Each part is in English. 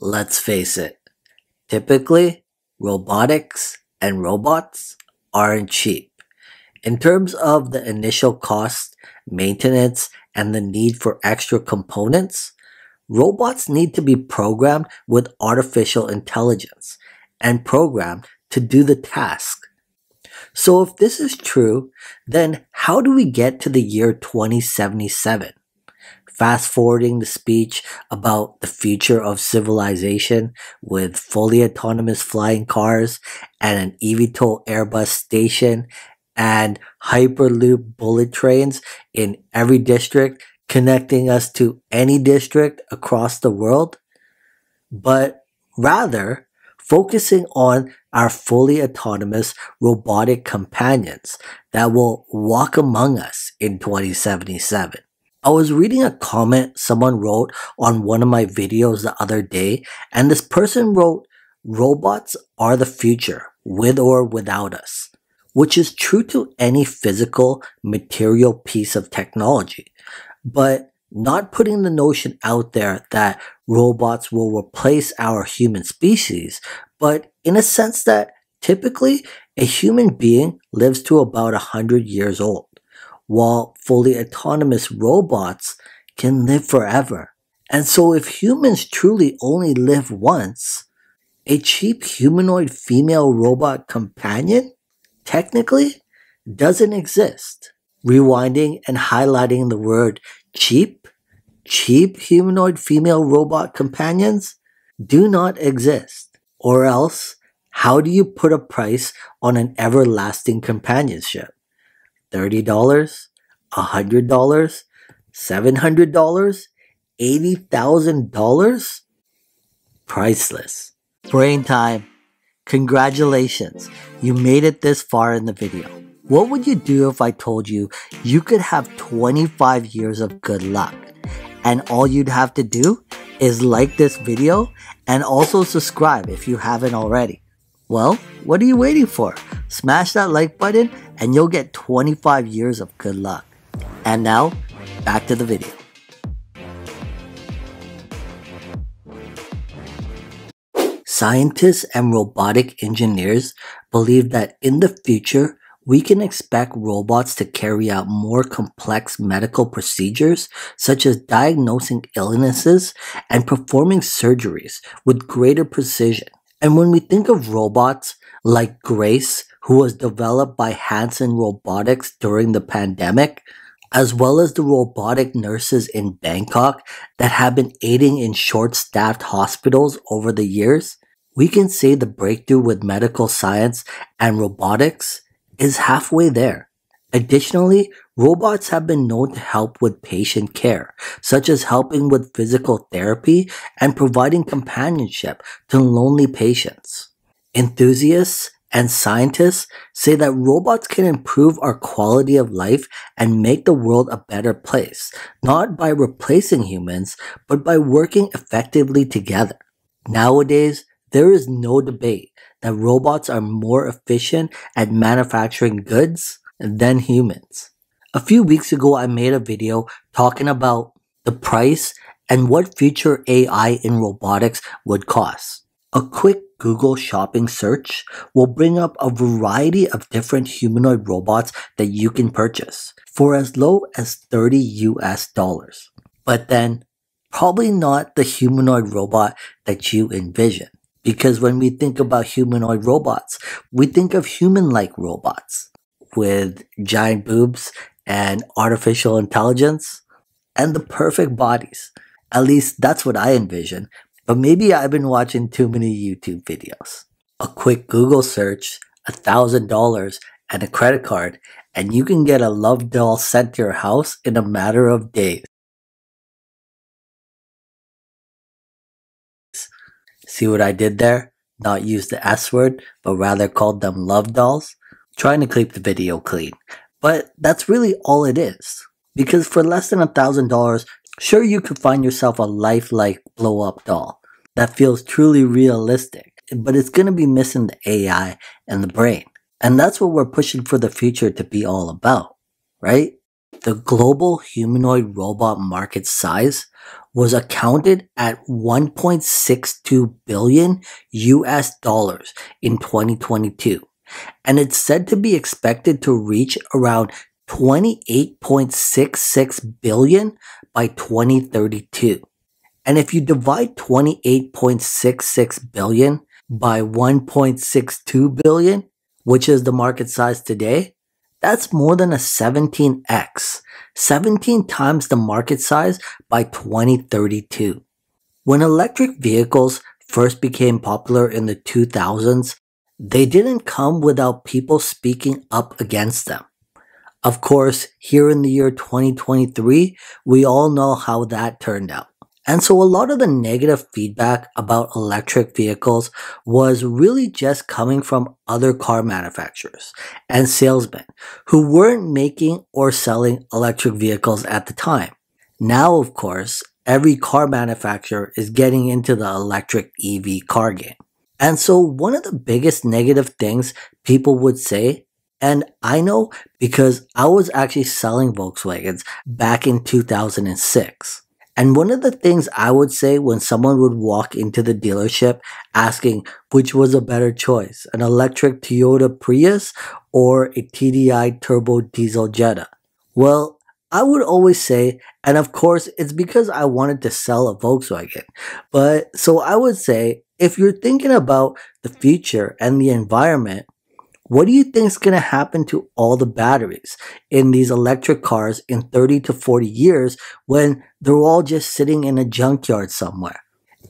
Let's face it, typically, robotics and robots aren't cheap. In terms of the initial cost, maintenance, and the need for extra components, robots need to be programmed with artificial intelligence and programmed to do the task. So if this is true, then how do we get to the year 2077? Fast forwarding the speech about the future of civilization with fully autonomous flying cars and an eVTOL Airbus station and Hyperloop bullet trains in every district connecting us to any district across the world, but rather focusing on our fully autonomous robotic companions that will walk among us in 2077. I was reading a comment someone wrote on one of my videos the other day, and this person wrote, Robots are the future, with or without us, which is true to any physical, material piece of technology, but not putting the notion out there that robots will replace our human species, but in a sense that typically a human being lives to about 100 years old while fully autonomous robots can live forever. And so if humans truly only live once, a cheap humanoid female robot companion technically doesn't exist. Rewinding and highlighting the word cheap, cheap humanoid female robot companions do not exist. Or else, how do you put a price on an everlasting companionship? $30, $100, $700, $80,000? Priceless. Brain time. Congratulations. You made it this far in the video. What would you do if I told you you could have 25 years of good luck? And all you'd have to do is like this video and also subscribe if you haven't already. Well, what are you waiting for? Smash that like button and you'll get 25 years of good luck. And now, back to the video. Scientists and robotic engineers believe that in the future, we can expect robots to carry out more complex medical procedures, such as diagnosing illnesses and performing surgeries with greater precision. And when we think of robots like Grace, who was developed by Hanson Robotics during the pandemic, as well as the robotic nurses in Bangkok that have been aiding in short staffed hospitals over the years, we can say the breakthrough with medical science and robotics is halfway there. Additionally, robots have been known to help with patient care, such as helping with physical therapy and providing companionship to lonely patients. Enthusiasts and scientists say that robots can improve our quality of life and make the world a better place, not by replacing humans, but by working effectively together. Nowadays, there is no debate that robots are more efficient at manufacturing goods than humans. A few weeks ago, I made a video talking about the price and what future AI in robotics would cost. A quick Google shopping search will bring up a variety of different humanoid robots that you can purchase for as low as 30 US dollars. But then, probably not the humanoid robot that you envision. Because when we think about humanoid robots, we think of human like robots with giant boobs and artificial intelligence and the perfect bodies. At least that's what I envision but maybe I've been watching too many YouTube videos. A quick Google search, a thousand dollars, and a credit card, and you can get a love doll sent to your house in a matter of days. See what I did there? Not use the S word, but rather called them love dolls? Trying to keep the video clean. But that's really all it is. Because for less than a thousand dollars, Sure, you could find yourself a lifelike blow up doll that feels truly realistic, but it's going to be missing the AI and the brain. And that's what we're pushing for the future to be all about, right? The global humanoid robot market size was accounted at 1.62 billion US dollars in 2022. And it's said to be expected to reach around 28.66 billion by 2032. And if you divide 28.66 billion by 1.62 billion, which is the market size today, that's more than a 17x, 17 times the market size by 2032. When electric vehicles first became popular in the 2000s, they didn't come without people speaking up against them. Of course, here in the year 2023, we all know how that turned out. And so a lot of the negative feedback about electric vehicles was really just coming from other car manufacturers and salesmen who weren't making or selling electric vehicles at the time. Now, of course, every car manufacturer is getting into the electric EV car game. And so one of the biggest negative things people would say and I know because I was actually selling Volkswagens back in 2006. And one of the things I would say when someone would walk into the dealership asking which was a better choice, an electric Toyota Prius or a TDI turbo diesel Jetta. Well, I would always say, and of course, it's because I wanted to sell a Volkswagen. But so I would say, if you're thinking about the future and the environment, what do you think is going to happen to all the batteries in these electric cars in 30 to 40 years when they're all just sitting in a junkyard somewhere?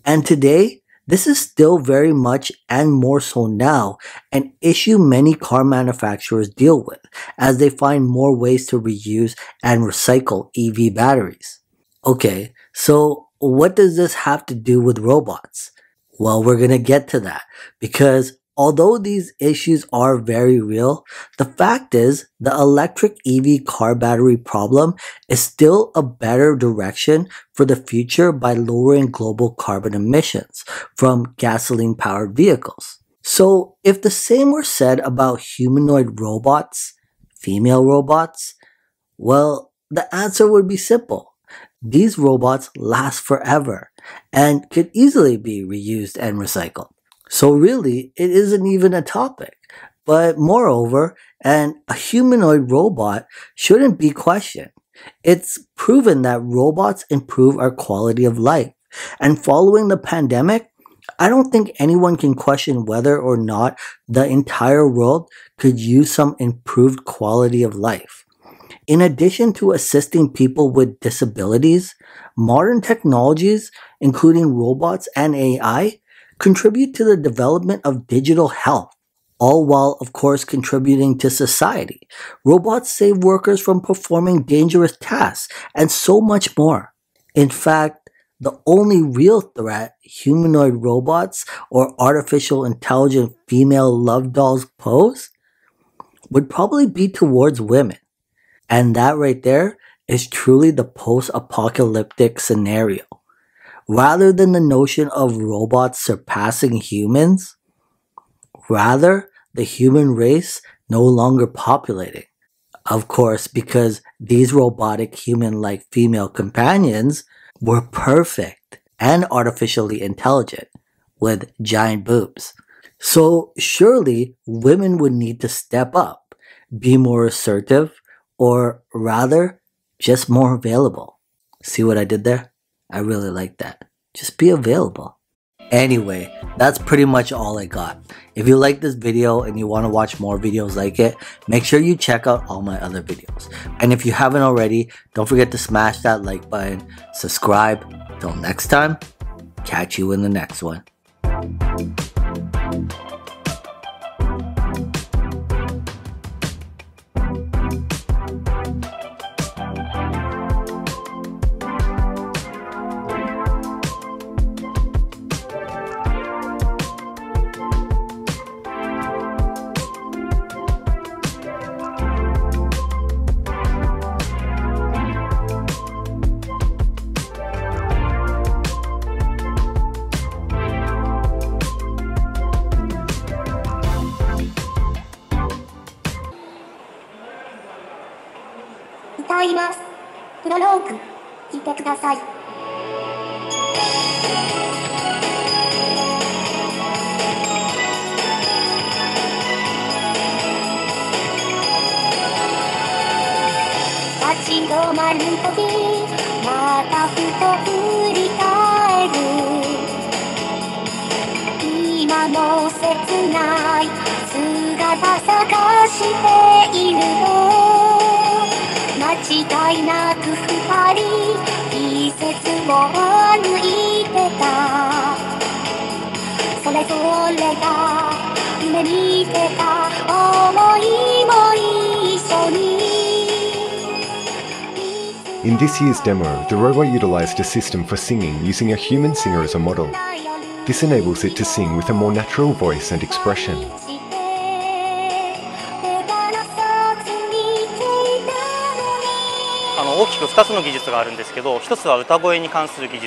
And today, this is still very much and more so now an issue many car manufacturers deal with as they find more ways to reuse and recycle EV batteries. Okay, so what does this have to do with robots? Well, we're going to get to that because Although these issues are very real, the fact is the electric EV car battery problem is still a better direction for the future by lowering global carbon emissions from gasoline powered vehicles. So if the same were said about humanoid robots, female robots, well, the answer would be simple. These robots last forever and could easily be reused and recycled. So really, it isn't even a topic. But moreover, and a humanoid robot shouldn't be questioned. It's proven that robots improve our quality of life. And following the pandemic, I don't think anyone can question whether or not the entire world could use some improved quality of life. In addition to assisting people with disabilities, modern technologies, including robots and AI, contribute to the development of digital health, all while, of course, contributing to society. Robots save workers from performing dangerous tasks and so much more. In fact, the only real threat humanoid robots or artificial intelligent female love dolls pose would probably be towards women. And that right there is truly the post apocalyptic scenario rather than the notion of robots surpassing humans, rather the human race no longer populating. Of course, because these robotic human-like female companions were perfect and artificially intelligent with giant boobs. So surely women would need to step up, be more assertive, or rather, just more available. See what I did there? I really like that. Just be available. Anyway, that's pretty much all I got. If you like this video and you want to watch more videos like it, make sure you check out all my other videos. And if you haven't already, don't forget to smash that like button, subscribe. Till next time, catch you in the next one. ください。立ち止まる時またふと振り返る今の切ない姿探しているの間違いなく二人 季節を抜いてたそれぞれが夢見てた想いも一緒に In this year's demo, the robot utilized a system for singing using a human singer as a model. This enables it to sing with a more natural voice and expression. く2つの技術があるんですけど1つは歌声に関する技術。